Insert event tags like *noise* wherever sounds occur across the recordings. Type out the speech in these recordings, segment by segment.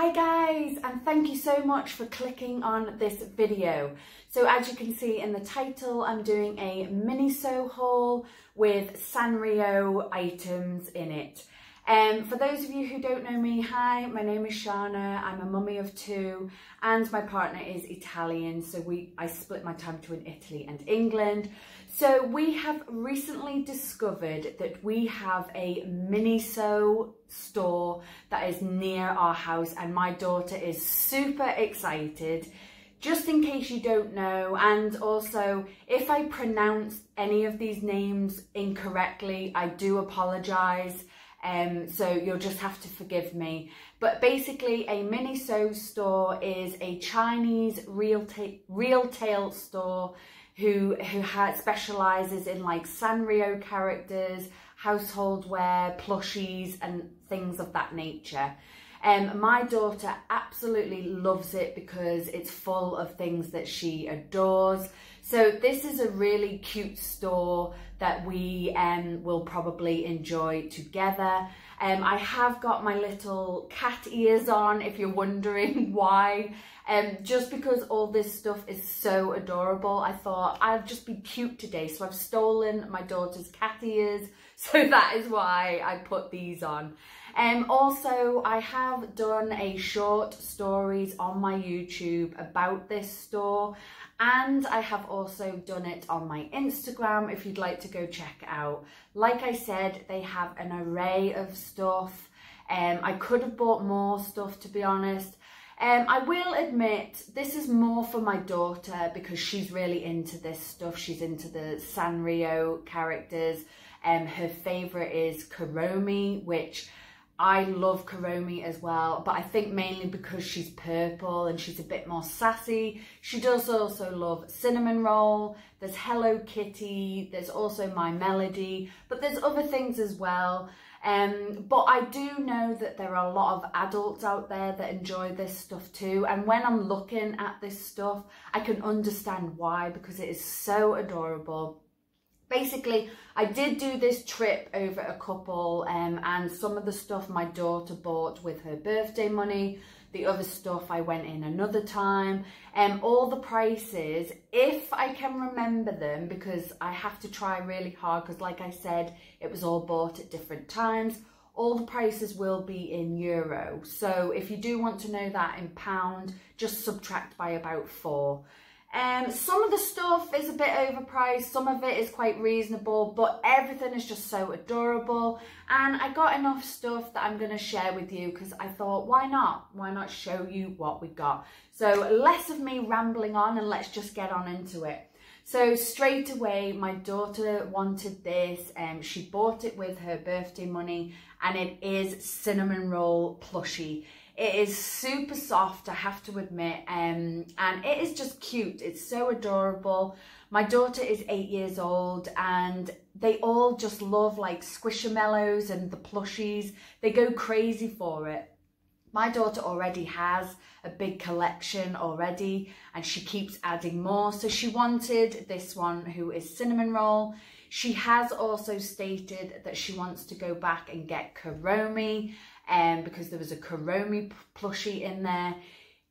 Hi guys and thank you so much for clicking on this video. So as you can see in the title I'm doing a Miniso haul with Sanrio items in it. Um, for those of you who don't know me, hi, my name is Shana, I'm a mummy of two and my partner is Italian so we I split my time between Italy and England. So we have recently discovered that we have a Miniso store that is near our house and my daughter is super excited. Just in case you don't know and also if I pronounce any of these names incorrectly I do apologise um, so you'll just have to forgive me. But basically a Miniso store is a Chinese real, tail store who who had specializes in like Sanrio characters, household wear, plushies and things of that nature. Um, my daughter absolutely loves it because it's full of things that she adores. So this is a really cute store that we um, will probably enjoy together. Um, I have got my little cat ears on if you're wondering *laughs* why. Um, just because all this stuff is so adorable, I thought I'd just be cute today. So I've stolen my daughter's cat ears. *laughs* So that is why I put these on. Um, also, I have done a short stories on my YouTube about this store and I have also done it on my Instagram if you'd like to go check out. Like I said, they have an array of stuff. Um, I could have bought more stuff to be honest. Um, I will admit this is more for my daughter because she's really into this stuff. She's into the Sanrio characters. Um, her favourite is Kuromi, which I love Kuromi as well, but I think mainly because she's purple and she's a bit more sassy. She does also love Cinnamon Roll, there's Hello Kitty, there's also My Melody, but there's other things as well. Um, but I do know that there are a lot of adults out there that enjoy this stuff too. And when I'm looking at this stuff, I can understand why because it is so adorable basically I did do this trip over a couple um, and some of the stuff my daughter bought with her birthday money the other stuff I went in another time. And um, all the prices if I can remember them because I have to try really hard because like I said it was all bought at different times all the prices will be in euro. So if you do want to know that in pound just subtract by about four um, some of the stuff is a bit overpriced, some of it is quite reasonable, but everything is just so adorable. And I got enough stuff that I'm going to share with you because I thought, why not? Why not show you what we got? So less of me rambling on and let's just get on into it. So straight away, my daughter wanted this. Um, she bought it with her birthday money and it is cinnamon roll plushie. It is super soft, I have to admit, um, and it is just cute. It's so adorable. My daughter is eight years old and they all just love like Squishmallows and the plushies. They go crazy for it. My daughter already has a big collection already and she keeps adding more. So she wanted this one who is cinnamon roll. She has also stated that she wants to go back and get Kuromi um, because there was a Kuromi plushie in there.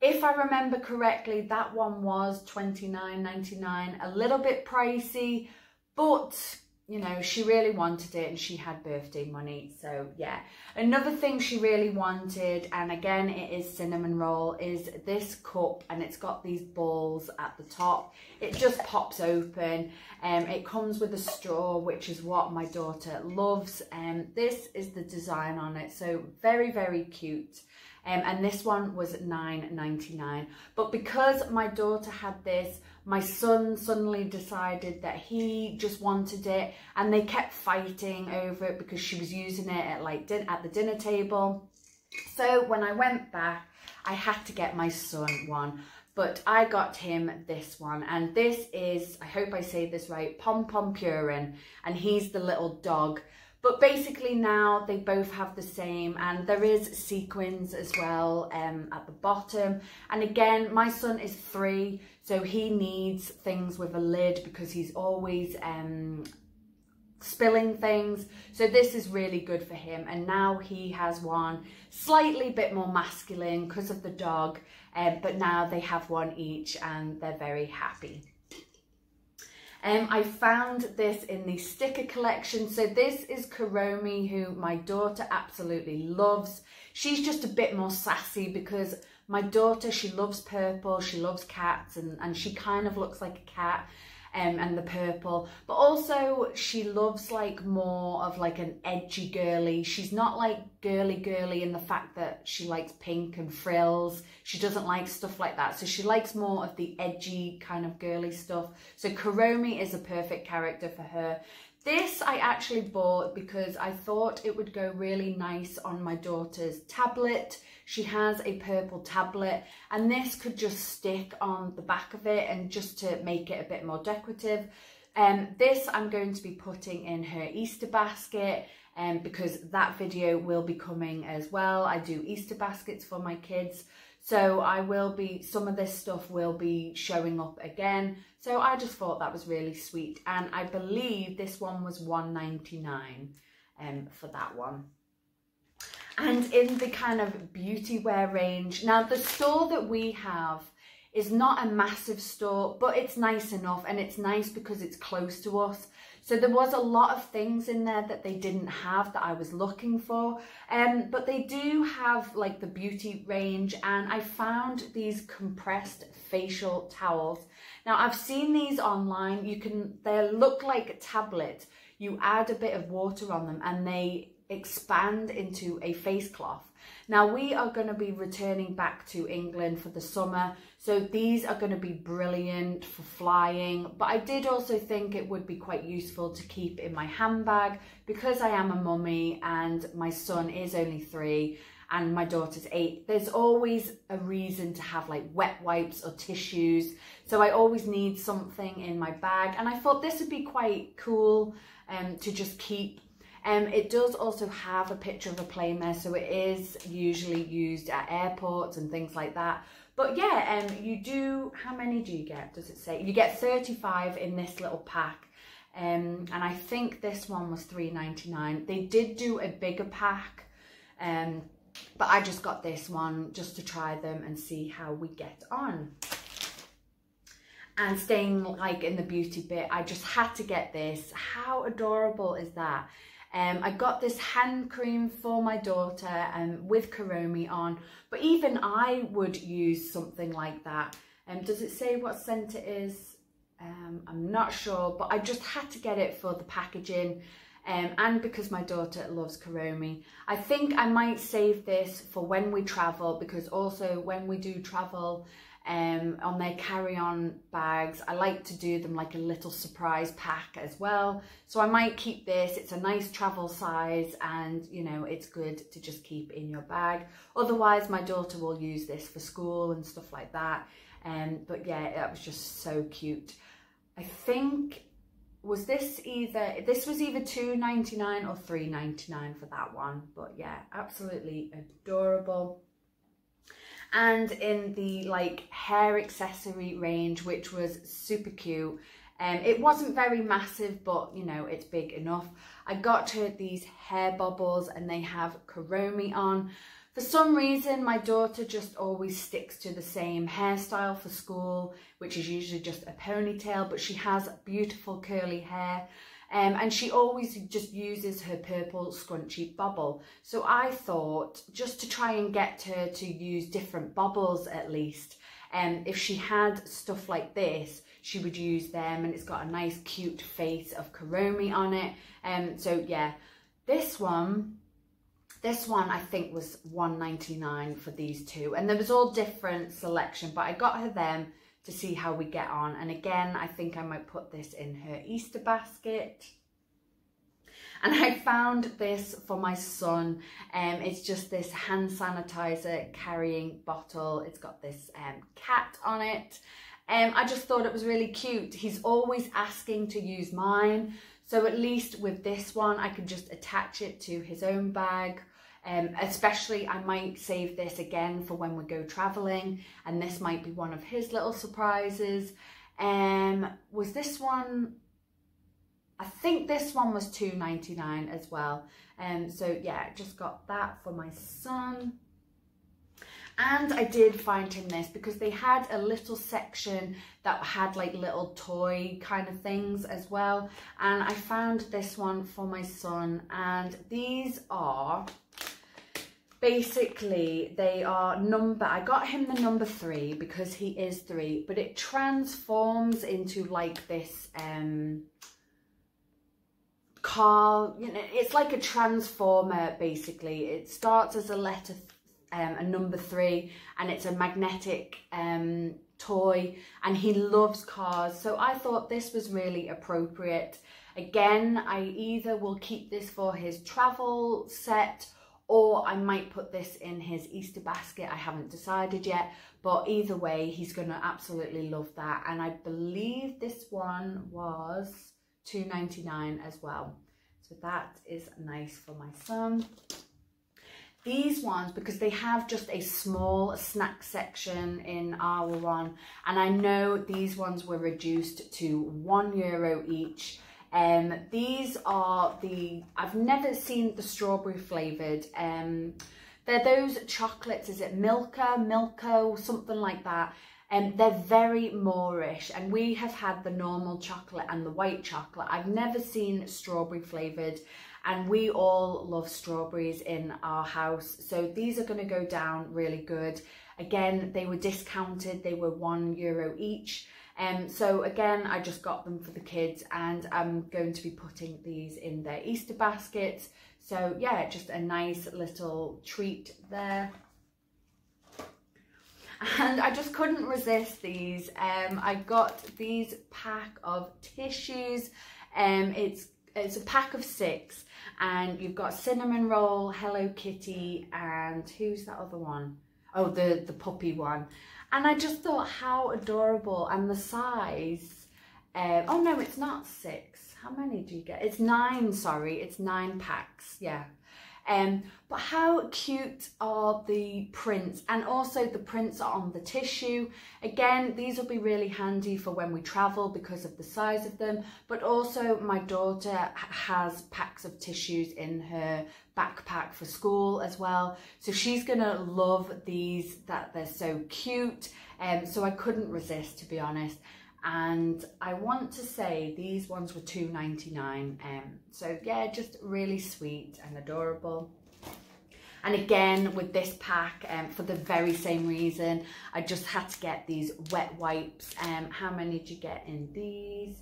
If I remember correctly, that one was twenty nine ninety nine, a little bit pricey, but you know, she really wanted it and she had birthday money. So yeah, another thing she really wanted, and again, it is cinnamon roll, is this cup and it's got these balls at the top. It just pops open. Um, it comes with a straw, which is what my daughter loves. And um, this is the design on it. So very, very cute. Um, and this one was $9.99. But because my daughter had this, my son suddenly decided that he just wanted it and they kept fighting over it because she was using it at like din at the dinner table. So when I went back, I had to get my son one but I got him this one and this is, I hope I say this right, Pom Pom Purin and he's the little dog but basically now they both have the same and there is sequins as well um, at the bottom. And again, my son is three, so he needs things with a lid because he's always um, spilling things. So this is really good for him. And now he has one slightly bit more masculine because of the dog. Um, but now they have one each and they're very happy. Um, I found this in the sticker collection. So this is Kuromi, who my daughter absolutely loves. She's just a bit more sassy because my daughter, she loves purple, she loves cats, and, and she kind of looks like a cat um, and the purple. But also she loves like more of like an edgy girly. She's not like girly girly in the fact that she likes pink and frills. She doesn't like stuff like that. So she likes more of the edgy kind of girly stuff. So Kuromi is a perfect character for her. This I actually bought because I thought it would go really nice on my daughter's tablet. She has a purple tablet and this could just stick on the back of it and just to make it a bit more decorative. Um, this I'm going to be putting in her Easter basket um, because that video will be coming as well. I do Easter baskets for my kids. So I will be, some of this stuff will be showing up again. So I just thought that was really sweet. And I believe this one was 1.99 um, for that one. And in the kind of beauty wear range, now the store that we have is not a massive store, but it's nice enough and it's nice because it's close to us. So there was a lot of things in there that they didn't have that I was looking for. Um, but they do have like the beauty range and I found these compressed facial towels. Now I've seen these online. You can, they look like a tablet. You add a bit of water on them and they expand into a face cloth. Now we are going to be returning back to England for the summer. So these are going to be brilliant for flying. But I did also think it would be quite useful to keep in my handbag because I am a mummy and my son is only three and my daughter's eight. There's always a reason to have like wet wipes or tissues. So I always need something in my bag. And I thought this would be quite cool um, to just keep um, it does also have a picture of a plane there, so it is usually used at airports and things like that. But yeah, um, you do, how many do you get, does it say? You get 35 in this little pack. Um, and I think this one was 3.99. They did do a bigger pack, um, but I just got this one just to try them and see how we get on. And staying like in the beauty bit, I just had to get this. How adorable is that? Um, I got this hand cream for my daughter um, with Kuromi on, but even I would use something like that. Um, does it say what scent it is? Um, I'm not sure, but I just had to get it for the packaging um, and because my daughter loves Kuromi. I think I might save this for when we travel because also when we do travel, um, on their carry-on bags. I like to do them like a little surprise pack as well. So I might keep this. It's a nice travel size and, you know, it's good to just keep in your bag. Otherwise, my daughter will use this for school and stuff like that. Um, but yeah, that was just so cute. I think, was this either, this was either two ninety nine or three ninety nine for that one. But yeah, absolutely adorable and in the like hair accessory range which was super cute. Um, it wasn't very massive but you know it's big enough. I got her these hair bubbles and they have Kuromi on. For some reason my daughter just always sticks to the same hairstyle for school which is usually just a ponytail but she has beautiful curly hair um, and she always just uses her purple scrunchy bubble. So I thought just to try and get her to use different bubbles at least, um, if she had stuff like this, she would use them and it's got a nice cute face of Kuromi on it. Um, so yeah, this one, this one I think was 1.99 for these two. And there was all different selection, but I got her them to see how we get on. And again, I think I might put this in her Easter basket. And I found this for my son. Um, it's just this hand sanitizer carrying bottle. It's got this um, cat on it. Um, I just thought it was really cute. He's always asking to use mine. So at least with this one, I can just attach it to his own bag um, especially I might save this again for when we go traveling and this might be one of his little surprises. Um, was this one I think this one was two ninety nine as well. Um, so yeah, just got that for my son. And I did find him this because they had a little section that had like little toy kind of things as well. And I found this one for my son and these are basically they are number i got him the number three because he is three but it transforms into like this um car you know it's like a transformer basically it starts as a letter um, a number three and it's a magnetic um, toy and he loves cars. So I thought this was really appropriate. Again, I either will keep this for his travel set or I might put this in his Easter basket. I haven't decided yet, but either way, he's going to absolutely love that. And I believe this one was two ninety nine as well. So that is nice for my son. These ones, because they have just a small snack section in our one, and I know these ones were reduced to one euro each. Um, these are the, I've never seen the strawberry flavoured. Um, they're those chocolates, is it Milka, Milko, something like that. And um, they're very moreish and we have had the normal chocolate and the white chocolate. I've never seen strawberry flavoured and we all love strawberries in our house. So these are going to go down really good. Again, they were discounted. They were one euro each. Um, so again, I just got them for the kids and I'm going to be putting these in their Easter baskets. So yeah, just a nice little treat there. And I just couldn't resist these. Um, I got these pack of tissues. Um, it's it's a pack of six and you've got cinnamon roll, Hello Kitty, and who's that other one? Oh, the, the puppy one. And I just thought how adorable and the size. Um, oh no, it's not six. How many do you get? It's nine, sorry. It's nine packs, yeah. Um, but how cute are the prints and also the prints are on the tissue. Again, these will be really handy for when we travel because of the size of them, but also my daughter has packs of tissues in her backpack for school as well. So she's gonna love these, that they're so cute. Um, so I couldn't resist to be honest and I want to say these ones were two ninety nine. um, so yeah just really sweet and adorable and again with this pack um, for the very same reason I just had to get these wet wipes um, how many did you get in these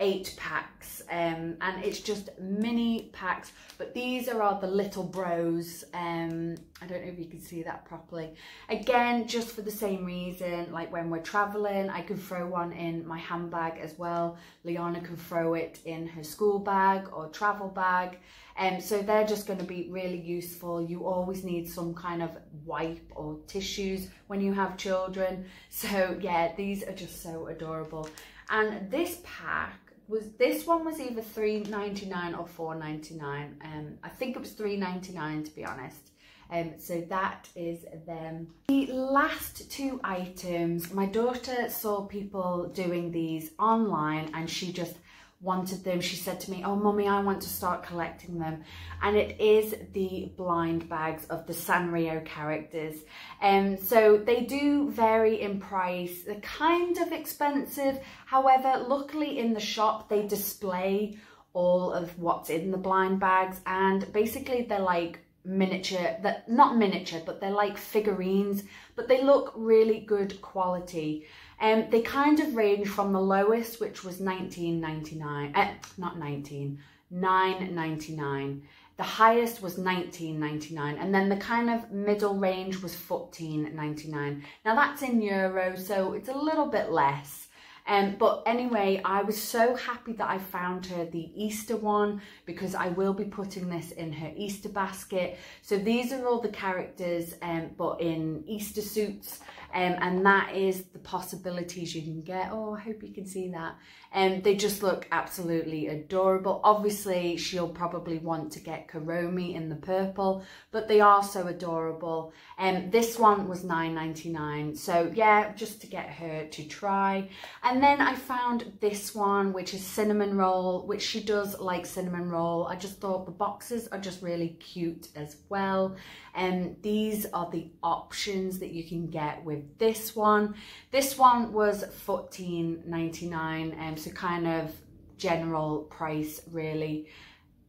eight packs um, and it's just mini packs but these are all the little bros um, I don't know if you can see that properly. Again just for the same reason like when we're traveling I can throw one in my handbag as well. Leona can throw it in her school bag or travel bag. And um, so they're just going to be really useful. You always need some kind of wipe or tissues when you have children. So yeah these are just so adorable. And this pack was this one was either 3.99 or 4.99 um i think it was 3.99 to be honest. Um so that is them. The last two items my daughter saw people doing these online and she just wanted them. She said to me, oh, mommy, I want to start collecting them. And it is the blind bags of the Sanrio characters. Um, so they do vary in price. They're kind of expensive. However, luckily in the shop, they display all of what's in the blind bags. And basically they're like miniature, that not miniature, but they're like figurines, but they look really good quality. Um, they kind of range from the lowest, which was 19.99, uh, not 19, 9.99. The highest was 19.99 and then the kind of middle range was 14.99. Now that's in euros, so it's a little bit less. Um, but anyway, I was so happy that I found her the Easter one because I will be putting this in her Easter basket. So these are all the characters, um, but in Easter suits. Um, and that is the possibilities you can get. Oh, I hope you can see that. And um, they just look absolutely adorable. Obviously, she'll probably want to get Kuromi in the purple, but they are so adorable. And um, this one was nine ninety nine. So yeah, just to get her to try. And And then I found this one, which is cinnamon roll, which she does like cinnamon roll. I just thought the boxes are just really cute as well. And um, these are the options that you can get with this one. This one was $14.99, um, so kind of general price really.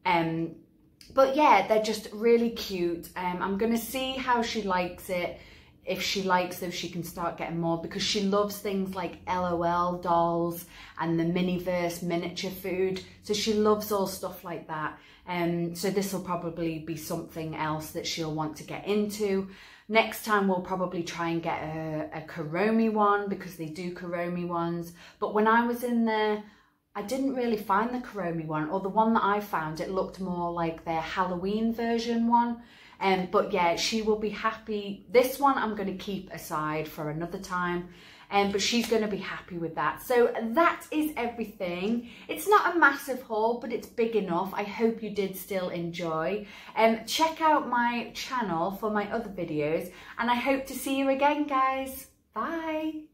Um, but yeah, they're just really cute. Um, I'm going to see how she likes it if she likes those, she can start getting more because she loves things like LOL dolls and the Miniverse miniature food. So she loves all stuff like that. Um, so this will probably be something else that she'll want to get into. Next time we'll probably try and get a, a Kuromi one because they do Kuromi ones. But when I was in there, I didn't really find the Kuromi one or the one that I found, it looked more like their Halloween version one. Um, but yeah, she will be happy. This one I'm going to keep aside for another time. Um, but she's going to be happy with that. So that is everything. It's not a massive haul, but it's big enough. I hope you did still enjoy. Um, check out my channel for my other videos, and I hope to see you again, guys. Bye.